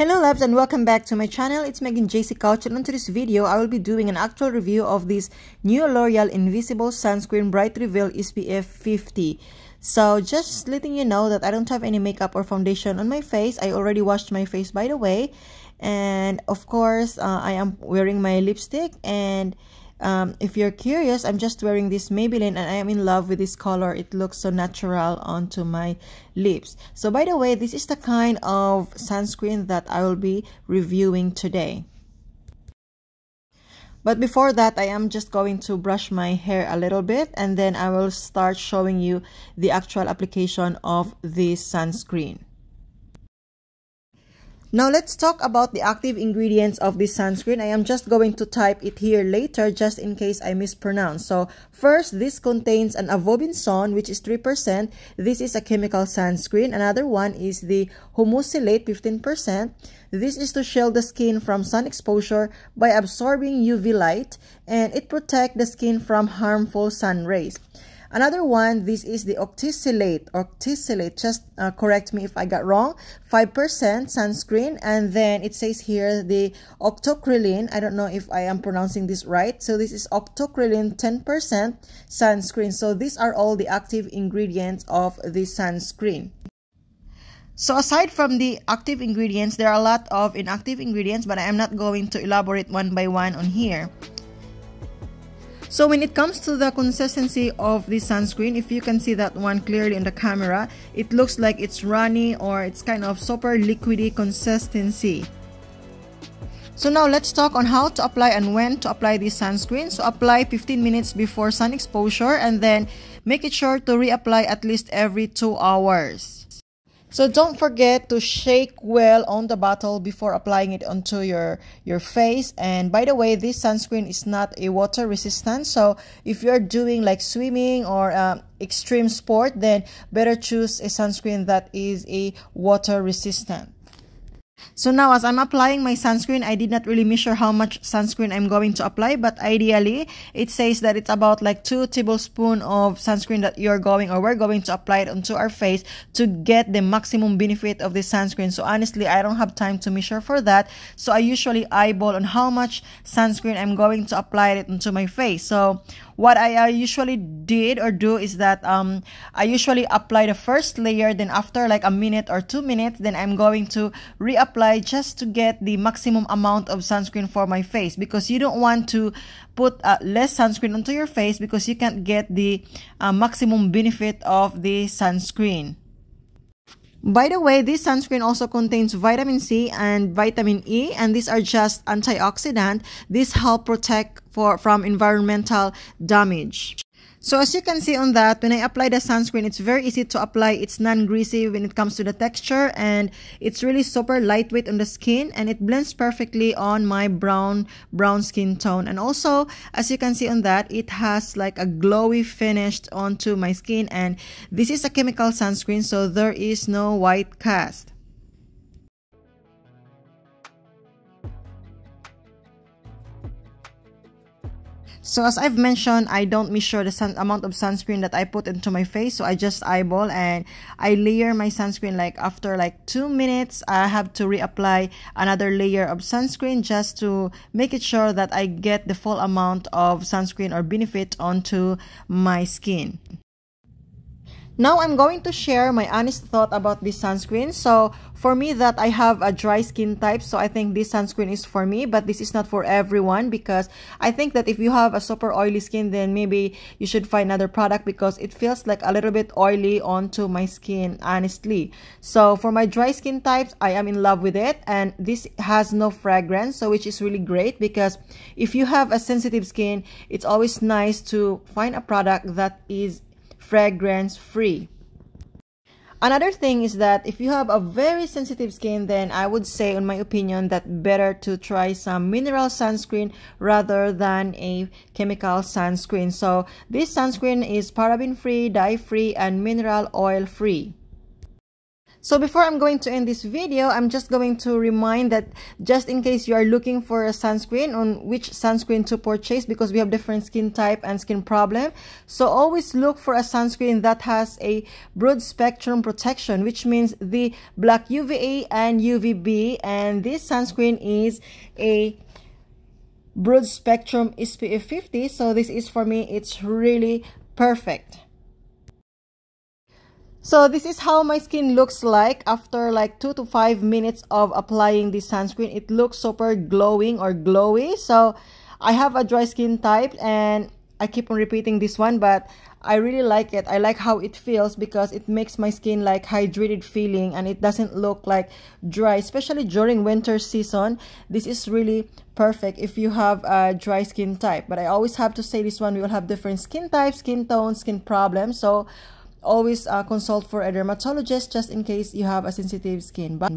Hello loves and welcome back to my channel. It's Megan JC Couch and on today's video, I will be doing an actual review of this new L'Oreal Invisible Sunscreen Bright Reveal SPF 50. So just letting you know that I don't have any makeup or foundation on my face. I already washed my face by the way. And of course, uh, I am wearing my lipstick and um, if you're curious, I'm just wearing this Maybelline and I am in love with this color. It looks so natural onto my lips. So by the way, this is the kind of sunscreen that I will be reviewing today. But before that, I am just going to brush my hair a little bit and then I will start showing you the actual application of this sunscreen. Now let's talk about the active ingredients of this sunscreen. I am just going to type it here later just in case I mispronounce. So first, this contains an avobenzone which is 3%. This is a chemical sunscreen. Another one is the homosalate 15%. This is to shield the skin from sun exposure by absorbing UV light and it protects the skin from harmful sun rays. Another one, this is the octisalate. Octisalate, just uh, correct me if I got wrong. 5% sunscreen. And then it says here the octocrylene. I don't know if I am pronouncing this right. So this is octocrylene 10% sunscreen. So these are all the active ingredients of the sunscreen. So aside from the active ingredients, there are a lot of inactive ingredients, but I am not going to elaborate one by one on here. So when it comes to the consistency of the sunscreen, if you can see that one clearly in the camera, it looks like it's runny or it's kind of super liquidy consistency. So now let's talk on how to apply and when to apply this sunscreen. So apply 15 minutes before sun exposure and then make it sure to reapply at least every 2 hours. So don't forget to shake well on the bottle before applying it onto your, your face. And by the way, this sunscreen is not a water resistant. So if you're doing like swimming or um, extreme sport, then better choose a sunscreen that is a water resistant. So now as I'm applying my sunscreen, I did not really measure how much sunscreen I'm going to apply, but ideally it says that it's about like 2 tablespoons of sunscreen that you're going or we're going to apply it onto our face to get the maximum benefit of the sunscreen. So honestly, I don't have time to measure for that. So I usually eyeball on how much sunscreen I'm going to apply it onto my face. So what I uh, usually did or do is that um, I usually apply the first layer, then after like a minute or two minutes, then I'm going to reapply just to get the maximum amount of sunscreen for my face because you don't want to put uh, less sunscreen onto your face because you can't get the uh, maximum benefit of the sunscreen. By the way, this sunscreen also contains vitamin C and vitamin E and these are just antioxidant. These help protect for, from environmental damage. So as you can see on that, when I apply the sunscreen, it's very easy to apply. It's non-greasy when it comes to the texture and it's really super lightweight on the skin and it blends perfectly on my brown brown skin tone. And also, as you can see on that, it has like a glowy finish onto my skin and this is a chemical sunscreen so there is no white cast. So as I've mentioned, I don't measure the sun amount of sunscreen that I put into my face. So I just eyeball and I layer my sunscreen like after like two minutes, I have to reapply another layer of sunscreen just to make it sure that I get the full amount of sunscreen or benefit onto my skin. Now I'm going to share my honest thought about this sunscreen. So for me that I have a dry skin type, so I think this sunscreen is for me, but this is not for everyone because I think that if you have a super oily skin, then maybe you should find another product because it feels like a little bit oily onto my skin, honestly. So for my dry skin types, I am in love with it and this has no fragrance, so which is really great because if you have a sensitive skin, it's always nice to find a product that is fragrance free. Another thing is that if you have a very sensitive skin, then I would say, in my opinion, that better to try some mineral sunscreen rather than a chemical sunscreen. So this sunscreen is paraben free, dye free, and mineral oil free. So before I'm going to end this video, I'm just going to remind that just in case you are looking for a sunscreen on which sunscreen to purchase because we have different skin type and skin problem. So always look for a sunscreen that has a broad spectrum protection which means the black UVA and UVB and this sunscreen is a broad spectrum SPF 50 so this is for me it's really perfect. So this is how my skin looks like after like 2 to 5 minutes of applying this sunscreen. It looks super glowing or glowy. So I have a dry skin type and I keep on repeating this one but I really like it. I like how it feels because it makes my skin like hydrated feeling and it doesn't look like dry especially during winter season. This is really perfect if you have a dry skin type but I always have to say this one we will have different skin types, skin tones, skin problems. So always uh, consult for a dermatologist just in case you have a sensitive skin. But